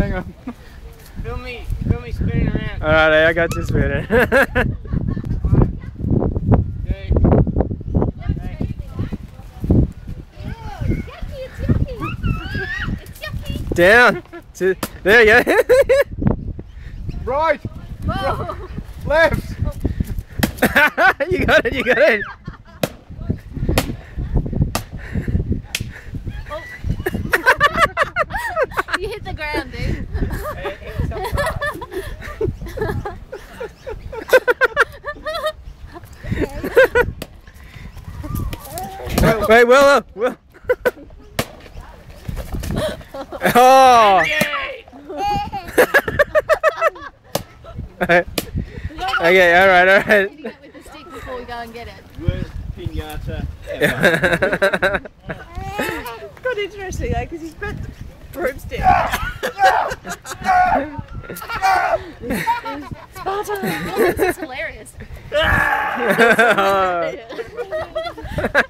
Hang on. Film me, film me spinning around. Alright, I got you spinning. Down. To, there you go. Right. Left. you got it, you got it. Oh. you hit the ground, dude. Wait, wait, Willow. Will. oh. okay, all right, all right. Hit it with the stick before we go and get it. Worst pinata ever. Quite interesting, though, because he's put the broomstick. This is hilarious. Oh.